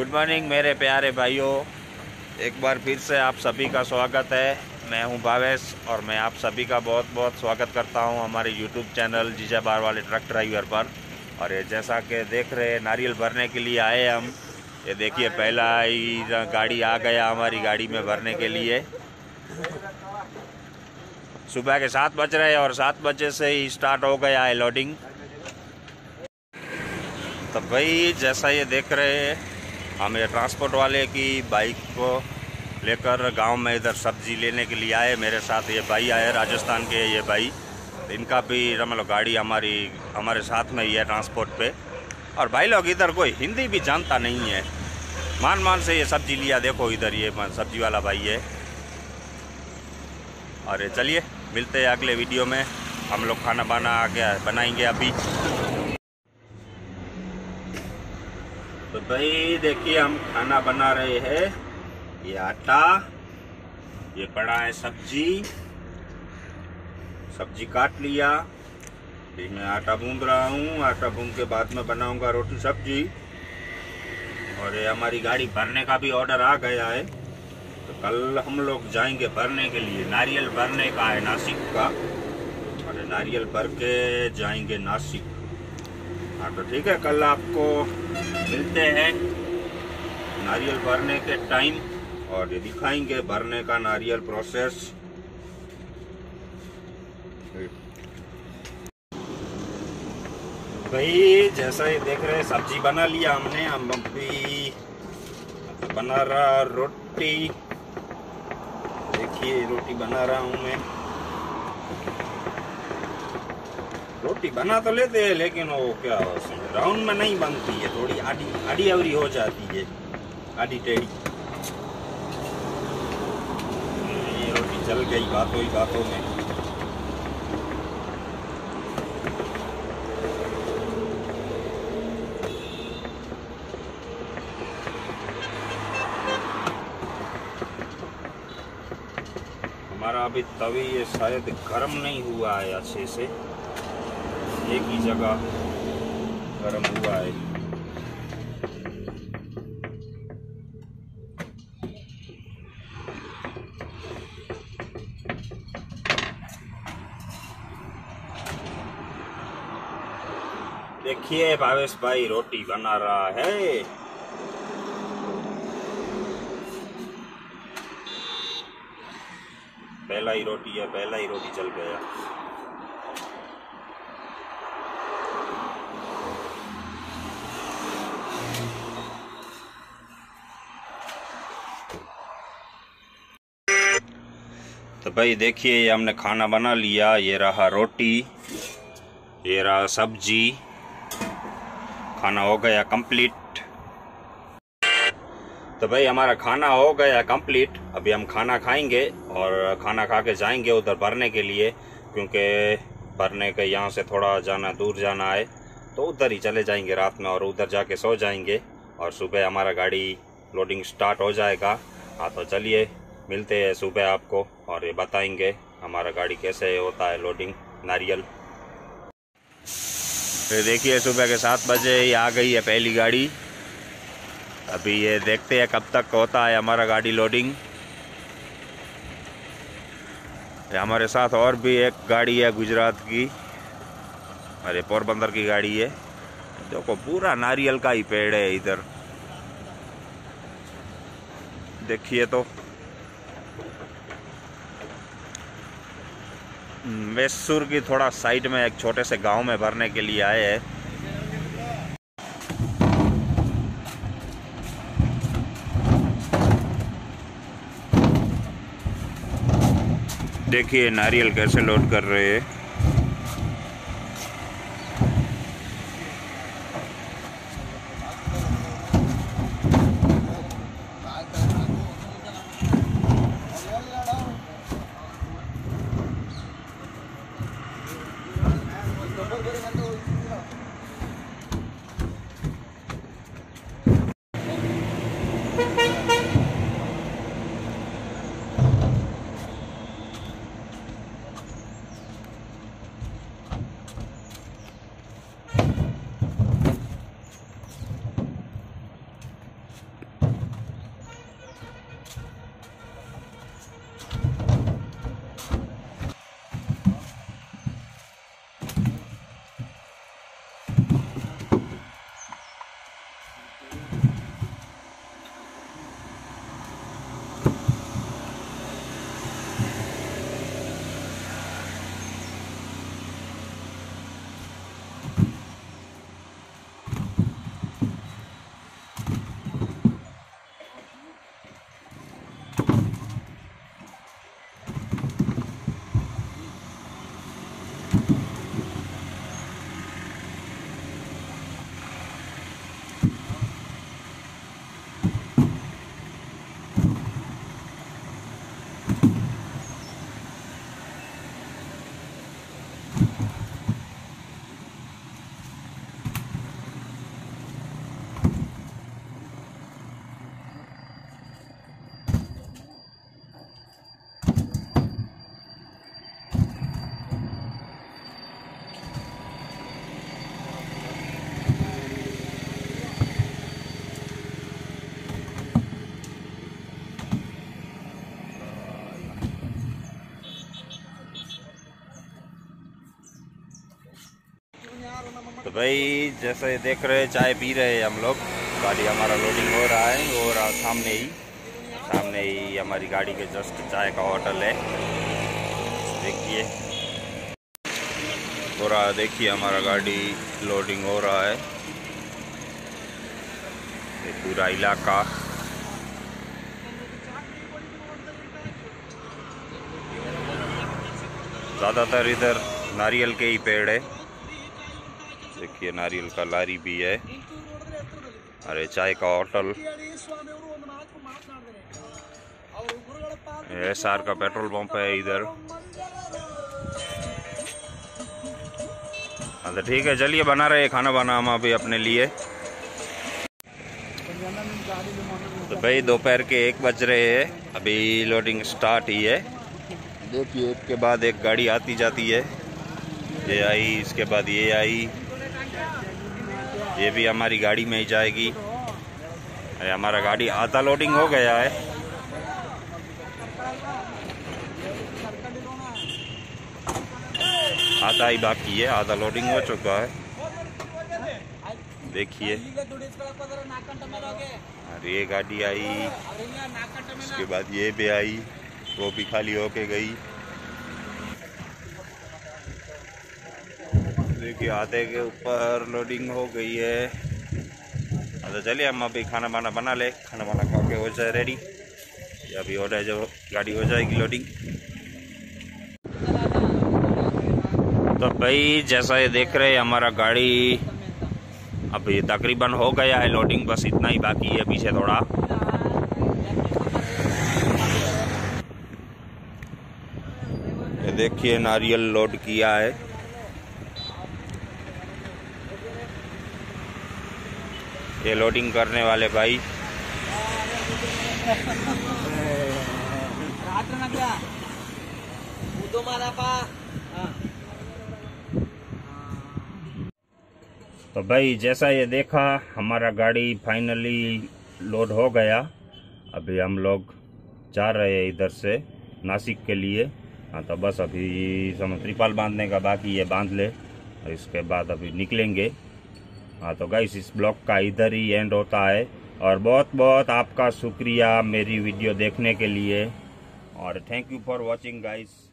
Good morning मेरे प्यारे भाइयों। एक बार फिर से आप सभी का स्वागत है। मैं हूँ भावेश और मैं आप सभी का बहुत बहुत स्वागत करता हूँ हमारे यूट्यूब चैनल जीजा बार वाले ट्रक ड्राइवर पर। और ये जैसा कि देख रहे हैं, नारियल भरने के लिए आए हम। ये देखिए, पहला ही गाड़ी आ गया हमारी गाड़ी में भरने के लिए। सुबह के सात बज रहे और सात बजे से ही स्टार्ट हो गया है लोडिंग तो भाई, जैसा ये देख रहे हैं हम ये ट्रांसपोर्ट वाले की बाइक को लेकर गाँव में इधर सब्ज़ी लेने के लिए आए। मेरे साथ ये भाई आए, राजस्थान के ये भाई। इनका भी मतलब गाड़ी हमारी, हमारे साथ में ही है ट्रांसपोर्ट पे। और भाई लोग, इधर कोई हिंदी भी जानता नहीं है। मान मान से ये सब्ज़ी लिया, देखो इधर ये सब्ज़ी वाला भाई है। और चलिए, मिलते हैं अगले वीडियो में। हम लोग खाना बना गया, बनाएँगे अभी तो भाई, देखिए, हम खाना बना रहे हैं। ये आटा, ये पड़ा है सब्ज़ी। सब्ज़ी काट लिया। फिर मैं आटा बूंद रहा हूँ। आटा बूंद के बाद में बनाऊँगा रोटी सब्ज़ी। और ये हमारी गाड़ी भरने का भी ऑर्डर आ गया है। तो कल हम लोग जाएँगे भरने के लिए। नारियल भरने का है नासिक का। और नारियल भर के जाएँगे नासिक। हाँ तो ठीक है, कल आपको मिलते हैं नारियल भरने के टाइम और ये दिखाएँगे भरने का नारियल प्रोसेस। भाई, जैसा ये देख रहे हैं, सब्ज़ी बना लिया हमने, हम अभी बना रहा रोटी। देखिए, रोटी बना रहा हूँ मैं। रोटी बना तो लेते हैं, लेकिन वो क्या राउंड में नहीं बनती है, थोड़ी आड़ी आड़ी अवरी हो जाती है, आड़ी टेढ़ी। ये रोटी चल गई बातों ही बातों में। हमारा अभी तभी ये शायद गर्म नहीं हुआ है अच्छे से। एक ही जगह गर्म हुआ है। देखिए भावेश भाई, रोटी बना रहा है। पहला ही रोटी है, पहला ही रोटी चल गया। तो भाई देखिए, ये हमने खाना बना लिया। ये रहा रोटी, ये रहा सब्ज़ी। खाना हो गया कंप्लीट। तो भाई हमारा खाना हो गया कंप्लीट। अभी हम खाना खाएँगे और खाना खा के जाएँगे उधर भरने के लिए, क्योंकि भरने के यहाँ से थोड़ा जाना, दूर जाना है। तो उधर ही चले जाएँगे रात में और उधर जाके सो जाएँगे और सुबह हमारा गाड़ी लोडिंग स्टार्ट हो जाएगा। हाँ तो चलिए मिलते हैं सुबह आपको और ये बताएँगे हमारा गाड़ी कैसे होता है लोडिंग नारियल। फिर देखिए सुबह के सात बजे ही आ गई है पहली गाड़ी। अभी ये देखते हैं कब तक होता है हमारा गाड़ी लोडिंग हमारे साथ और भी एक गाड़ी है गुजरात की। अरे पोरबंदर की गाड़ी है। देखो, पूरा नारियल का ही पेड़ है इधर। देखिए तो वेसूर की थोड़ा साइड में एक छोटे से गाँव में भरने के लिए आए हैं। देखिए नारियल कैसे लोड कर रहे हैं। भाई, जैसे देख रहे चाय पी रहे हैं हम लोग। गाड़ी हमारा लोडिंग हो रहा है, हो रहा सामने ही। सामने ही हमारी गाड़ी के जस्ट चाय का होटल है। देखिए। हो रहा देखिए हमारा गाड़ी लोडिंग हो रहा है। ये पूरा इलाका। ज़्यादातर इधर नारियल के ही पेड़ है। देखिए नारियल का लारी भी है। अरे चाय का होटल। एस आर का पेट्रोल पंप है इधर। तो ठीक है, चलिए बना रहे खाना बना हम अभी अपने लिए। तो भाई, दोपहर के एक बज रहे हैं। अभी लोडिंग स्टार्ट ही है। देखिए एक के बाद एक गाड़ी आती जाती है। ये आई इसके बाद ये आई ये भी हमारी गाड़ी में ही जाएगी। अरे, हमारा गाड़ी आधा लोडिंग हो गया है। आधा ही बाकी है, आधा लोडिंग हो चुका है। देखिए। अरे, ये गाड़ी आई। उसके बाद ये भी आई, वो भी खाली होके गई। देखिए आधे के ऊपर लोडिंग हो गई है। तो चलिए, हम अभी खाना वाना बना ले। खाना वाना खा के हो जाए रेडी अभी हो जाए जब गाड़ी हो जाएगी लोडिंग तो भाई, जैसा ये देख रहे हैं, हमारा गाड़ी अभी तकरीबन हो गया है लोडिंग बस इतना ही बाकी है पीछे थोड़ा। ये देखिए, नारियल लोड किया है। ये लोडिंग करने वाले भाई। तो भाई, जैसा ये देखा, हमारा गाड़ी फाइनली लोड हो गया। अभी हम लोग जा रहे हैं इधर से, नासिक के लिए। हाँ तो बस अभी समझ त्रिपाल बांधने का बाकी ये बाँध ले। और इसके बाद अभी निकलेंगे। हाँ तो गाइस इस ब्लॉग का इधर ही एंड होता है। और बहुत बहुत आपका शुक्रिया मेरी वीडियो देखने के लिए। और thank you for watching guys